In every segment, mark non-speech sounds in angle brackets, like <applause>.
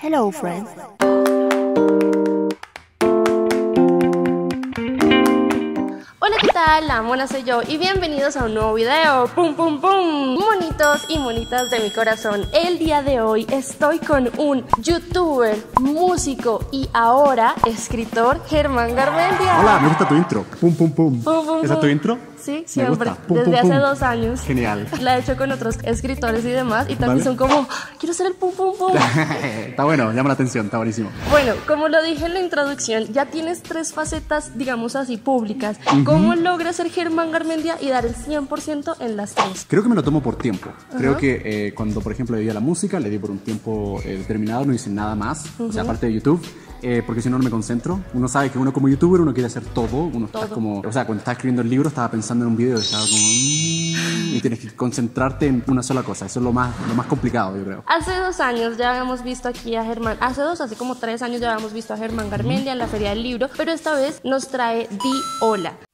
Hello, friends. Hola, ¿qué tal? La mona soy yo y bienvenidos a un nuevo video. ¡Pum, pum, pum! Monitos y monitas de mi corazón. El día de hoy estoy con un youtuber, músico y ahora escritor, Germán Garmendia. Hola, me gusta tu intro. Pum, pum, pum. Pum, pum, ¿Esa es tu intro? Sí, siempre. Pum, Desde pum, hace pum. dos años. Genial. La he hecho con otros escritores y demás. Y también Vale. son como, quiero ser el pum, pum, pum. <laughs> está bueno, llama la atención, está buenísimo. Bueno, como lo dije en la introducción, ya tienes tres facetas, digamos así, públicas. ¿Cómo logras ser Germán Garmendia y dar el 100% en las tres? Creo que me lo tomo por tiempo. Creo que eh, cuando, por ejemplo, le di a la música, le di por un tiempo eh, determinado, no hice nada más, o sea, aparte de YouTube. eh, porque si no, no me concentro. Uno sabe que uno como youtuber, uno quiere hacer todo. Uno está Todo. como, o sea, cuando estaba escribiendo el libro, estaba pensando en un video, estaba como, mm, y tienes que concentrarte en una sola cosa. Eso es lo más, lo más complicado, yo creo. Hace dos años ya habíamos visto aquí a Germán, hace dos, hace como tres años ya habíamos visto a Germán Garmendia en la Feria del Libro, pero esta vez nos trae Di Hola.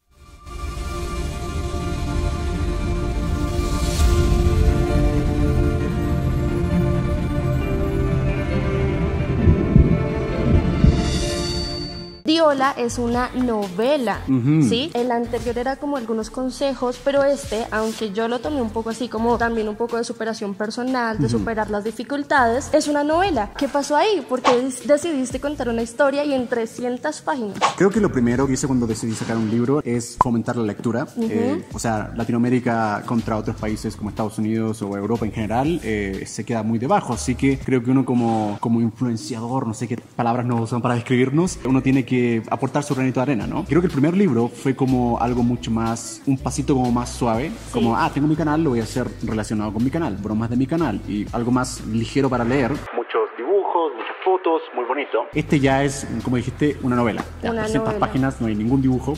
Diola es una novela, ¿sí? El anterior era como algunos consejos, pero este, aunque yo lo tomé un poco así como también un poco de superación personal, de superar las dificultades, es una novela. ¿Qué pasó ahí? Porque decidiste contar una historia y en 300 páginas. Creo que lo primero que hice cuando decidí sacar un libro es fomentar la lectura. Eh, o sea, Latinoamérica contra otros países como Estados Unidos o Europa en general eh, se queda muy debajo. Así que creo que uno como, como influenciador, no sé qué palabras nos usan para describirnos, uno tiene que aportar su granito de arena, ¿no? Creo que el primer libro fue como algo mucho más, un pasito como más suave, como, ah, tengo mi canal, lo voy a hacer relacionado con mi canal, bromas de mi canal y algo más ligero para leer. Muchos dibujos, muchas fotos, muy bonito. Este ya es, como dijiste, una novela. Ya, Una 300 novela. páginas, no hay ningún dibujo.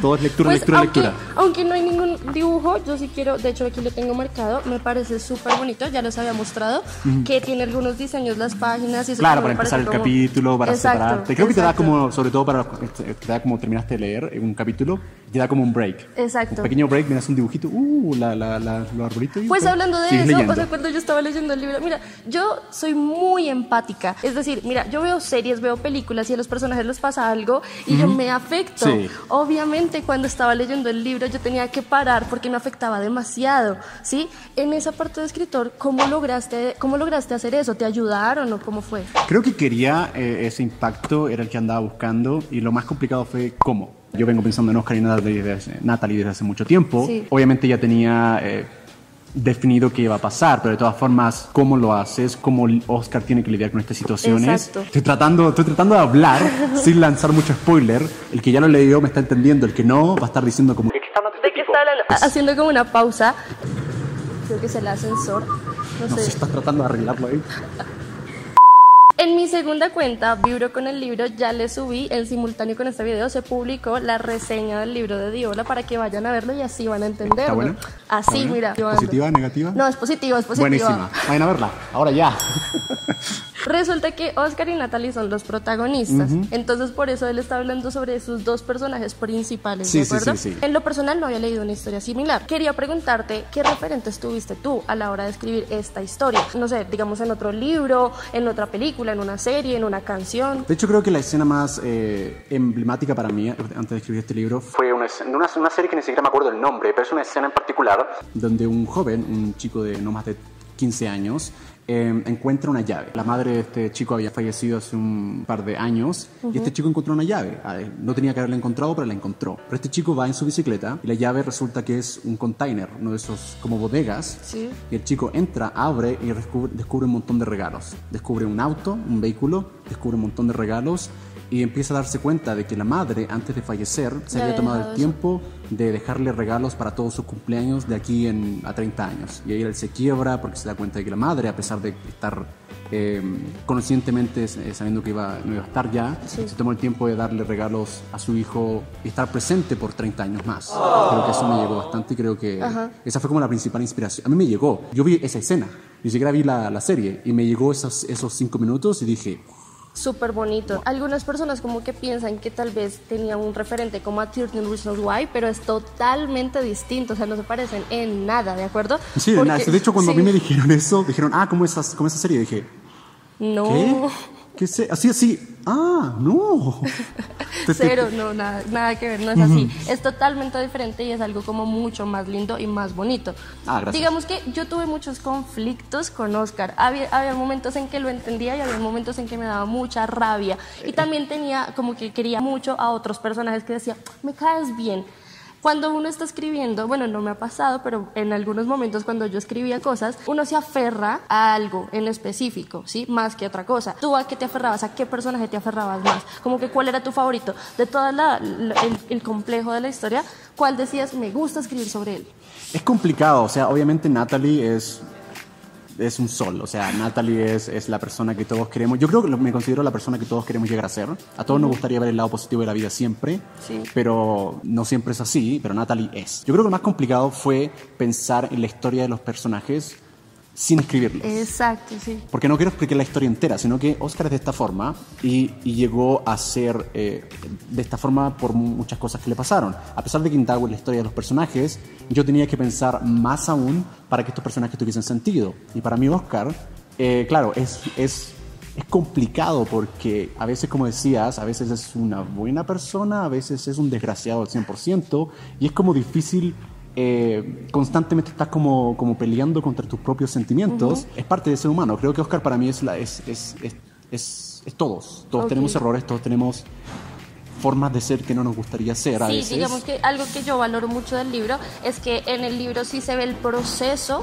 Todo es <laughs> lectura, Pues, lectura, aunque, lectura. aunque no hay ningún dibujo, yo sí quiero, de hecho aquí lo tengo marcado, me parece súper bonito, ya les había mostrado, que tiene algunos diseños las páginas y eso Claro, para empezar el como- capítulo, para Exacto, separarte. Creo que te da exacto. como, sobre todo para los- te da como terminaste de leer en un capítulo, te da como un break. Exacto. Un pequeño break, miras un dibujito, uh, la, la, la, los arbolitos. y Pues después hablando de eso, leyendo. o sea, cuando yo estaba leyendo el libro, mira, yo soy muy empática. Es decir, mira, yo veo series, veo películas y a los personajes les pasa algo y yo me afecto. Sí. Obviamente, cuando estaba leyendo el libro, yo tenía que parar porque me afectaba demasiado, ¿sí? En esa parte de escritor, ¿cómo lograste, cómo lograste hacer eso? ¿Te ayudaron o cómo fue? Creo que quería eh, ese impacto, era el que andaba buscando y lo más complicado fue cómo. Yo vengo pensando en Oscar y Natalie desde hace, Natalie desde hace mucho tiempo. Sí. Obviamente ya tenía eh, definido qué iba a pasar, pero de todas formas, ¿cómo lo haces? ¿Cómo Oscar tiene que lidiar con estas situaciones? Exacto. Estoy tratando, estoy tratando de hablar <laughs> sin lanzar mucho spoiler. El que ya lo leyó me está entendiendo, el que no va a estar diciendo como... ¿De qué está hablando este ¿De qué está hablando? Haciendo como una pausa. Creo que es el ascensor. No No sé. sé, estás tratando de arreglarlo ahí. <laughs> En mi segunda cuenta, Vibro con el libro, ya le subí en simultáneo con este video, se publicó la reseña del libro de Diola para que vayan a verlo y así van a entenderlo. Así, mira. ¿Positiva, negativa? No, es positivo, es positivo. Buenísima. Vayan a verla. Ahora ya. Resulta que Oscar y Natalie son los protagonistas. Entonces, por eso él está hablando sobre sus dos personajes principales, Sí, ¿de acuerdo? sí, sí. En lo personal no había leído una historia similar. Quería preguntarte qué referentes tuviste tú a la hora de escribir esta historia. No sé, digamos en otro libro, en otra película, en una serie, en una canción. De hecho, creo que la escena más eh, emblemática para mí, antes de escribir este libro, fue una, escena- una, una serie que ni siquiera me acuerdo el nombre, pero es una escena en particular donde un joven, un chico de no más de 15 años, eh, encuentra una llave. La madre de este chico había fallecido hace un par de años y este chico encontró una llave. Ah, eh, No tenía que haberla encontrado, pero la encontró. Pero este chico va en su bicicleta y la llave resulta que es un container, uno de esos como bodegas. Sí. Y el chico entra, abre y descubre, descubre un montón de regalos. Descubre un auto, un vehículo, descubre un montón de regalos y empieza a darse cuenta de que la madre, antes de fallecer, se Le había tomado el tiempo de dejarle regalos para todos sus cumpleaños de aquí en, a 30 años. Y ahí él se quiebra porque se da cuenta de que la madre, a pesar de estar eh, conscientemente sabiendo que iba, no iba a estar ya, Sí. se tomó el tiempo de darle regalos a su hijo y estar presente por 30 años más. Creo que eso me llegó bastante y creo que esa fue como la principal inspiración. A mí me llegó, yo vi esa escena, ni siquiera vi la, la serie y me llegó esos, esos cinco minutos y dije, Súper bonito. Algunas personas como que piensan que tal vez tenía un referente como a 13 Reasons Why, pero es totalmente distinto, o sea, no se parecen en nada, ¿de acuerdo? Sí, de Porque- nada. De hecho, cuando sí. a mí me dijeron eso, dijeron, ah, ¿cómo esa, cómo esa serie? Dije, No. ¿Qué? ¿Qué sé? Así, así. Ah, no. <laughs> <laughs> Cero, no, nada, nada que ver, no es así. Es totalmente diferente y es algo como mucho más lindo y más bonito. Ah. Digamos que yo tuve muchos conflictos con Oscar. Había, había momentos en que lo entendía y había momentos en que me daba mucha rabia. Y también tenía como que quería mucho a otros personajes que decía, me caes bien. Cuando uno está escribiendo, bueno, no me ha pasado, pero en algunos momentos cuando yo escribía cosas, uno se aferra a algo en específico, ¿sí? Más que otra cosa. ¿Tú a qué te aferrabas? ¿A qué personaje te aferrabas más? Como que cuál era tu favorito. De todo el, el complejo de la historia, ¿cuál decías, me gusta escribir sobre él? Es complicado, o sea, obviamente Natalie es es un sol. O sea, Natalie es, es, la persona que todos queremos. Yo creo que me considero la persona que todos queremos llegar a ser. A todos nos gustaría ver el lado positivo de la vida siempre, sí. pero no siempre es así. Pero Natalie es. Yo creo que lo más complicado fue pensar en la historia de los personajes sin escribirlos. Exacto, sí. Porque no quiero explicar la historia entera, sino que Oscar es de esta forma y, y llegó a ser eh, de esta forma por muchas cosas que le pasaron. A pesar de que indago en la historia de los personajes, yo tenía que pensar más aún para que estos personajes tuviesen sentido. Y para mí Oscar, eh, claro, es, es, es complicado porque a veces, como decías, a veces es una buena persona, a veces es un desgraciado al 100%, y es como difícil eh, constantemente estás como, como peleando contra tus propios sentimientos, uh -huh. es parte de ser humano. Creo que Oscar para mí es, la, es, es, es, es, es todos. Todos tenemos errores, todos tenemos formas de ser que no nos gustaría ser a Sí, veces. digamos que algo que yo valoro mucho del libro es que en el libro sí se ve el proceso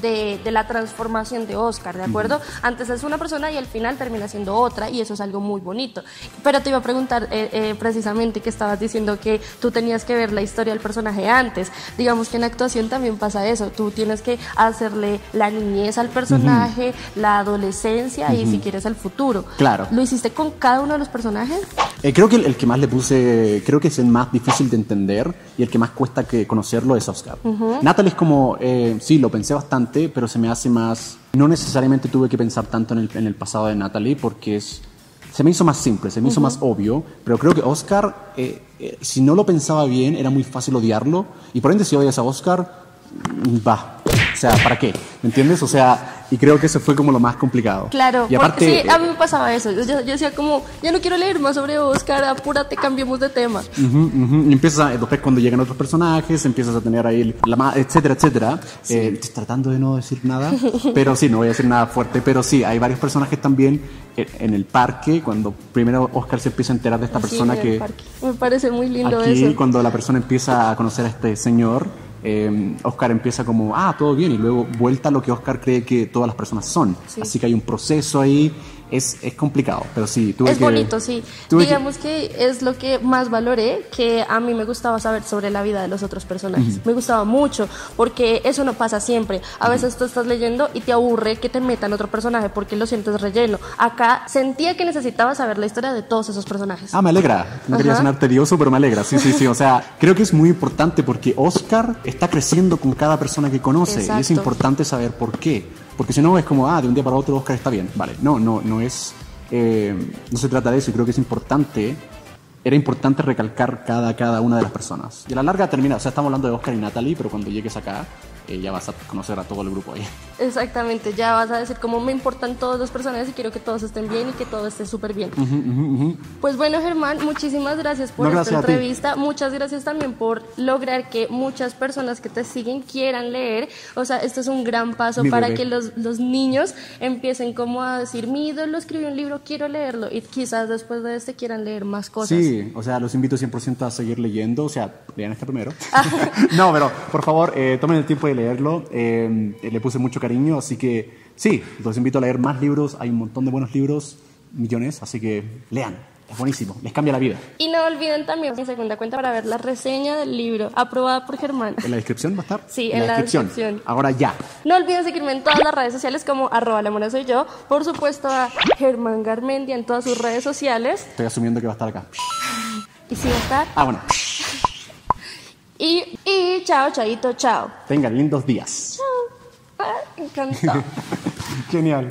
de, de la transformación de Oscar, ¿de acuerdo? Antes es una persona y al final termina siendo otra y eso es algo muy bonito. Pero te iba a preguntar eh, eh, precisamente que estabas diciendo que tú tenías que ver la historia del personaje antes. Digamos que en actuación también pasa eso. Tú tienes que hacerle la niñez al personaje, la adolescencia y si quieres el futuro. Claro. ¿Lo hiciste con cada uno de los personajes? Eh, creo que el, el que más le puse, creo que es el más difícil de entender y el que más cuesta que conocerlo es Oscar. Natalie es como, eh, sí, lo pensé bastante, pero se me hace más, no necesariamente tuve que pensar tanto en el, en el pasado de Natalie porque es, se me hizo más simple, se me hizo más obvio, pero creo que Oscar, eh, eh, si no lo pensaba bien, era muy fácil odiarlo y por ende si odias a Oscar, va. O sea, ¿para qué? ¿Me entiendes? O sea, y creo que eso fue como lo más complicado. Claro, y aparte, porque sí, a eh, mí me pasaba eso. Yo, yo decía como, ya no quiero leer más sobre Oscar, apúrate, cambiemos de tema. Ujú, ujú. Y empiezas a, después cuando llegan otros personajes, empiezas a tener ahí la etcétera, etcétera. Eh, estoy tratando de no decir nada, pero sí, no voy a decir nada fuerte, pero sí, hay varios personajes también en, el parque, cuando primero Oscar se empieza a enterar de esta Sí, persona que. Me parece muy lindo aquí, eso. cuando la persona empieza a conocer a este señor, eh, Oscar empieza como, ah, todo bien, y luego vuelta a lo que Oscar cree que todas las personas son. Sí. Así que hay un proceso ahí, es, es complicado, pero sí, tuve Es que... bonito, sí. tuve que- Digamos que... es lo que más valoré, que a mí me gustaba saber sobre la vida de los otros personajes. Me gustaba mucho, porque eso no pasa siempre. A veces tú estás leyendo y te aburre que te metan otro personaje porque lo sientes relleno. Acá sentía que necesitaba saber la historia de todos esos personajes. Ah, me alegra. No quería sonar tedioso, pero me alegra. Sí, sí, sí. O sea, creo que es muy importante porque Oscar está creciendo con cada persona que conoce. Y es importante saber por qué. Porque si no es como, ah, de un día para otro Oscar está bien. Vale. No, no, no es. eh, no se trata de eso. Creo que es importante. Era importante recalcar cada, cada una de las personas. Y a la larga termina. O sea, estamos hablando de Oscar y Natalie, pero cuando llegues acá, eh, ya vas a conocer a todo el grupo ahí. Exactamente, ya vas a decir cómo me importan todos los personajes y quiero que todos estén bien y que todo esté súper bien. Pues bueno, Germán, muchísimas gracias por No, esta gracias entrevista. Muchas gracias también por lograr que muchas personas que te siguen quieran leer. O sea, esto es un gran paso Mi para bebé. que los, los niños empiecen como a decir, mi ídolo escribió un libro, quiero leerlo. Y quizás después de este quieran leer más cosas. Sí, o sea, los invito 100% a seguir leyendo, o sea, lean este primero. <laughs> <laughs> no, pero por favor, eh, tomen el tiempo de leerlo, eh, le puse mucho cariño, así que sí, los invito a leer más libros, hay un montón de buenos libros, millones, así que lean, es buenísimo, les cambia la vida. Y no olviden también mi segunda cuenta para ver la reseña del libro, aprobada por Germán. ¿En la descripción va a estar? Sí, en la descripción. Ahora ya. No olviden seguirme en todas las redes sociales como arroba la mona soy yo. Por supuesto a Germán Garmendia en todas sus redes sociales. Estoy asumiendo que va a estar acá. Y si va a estar. Ah, bueno, Y, y chao, chaito, chao. tengan lindos días. Ah, encantado. <laughs> Genial.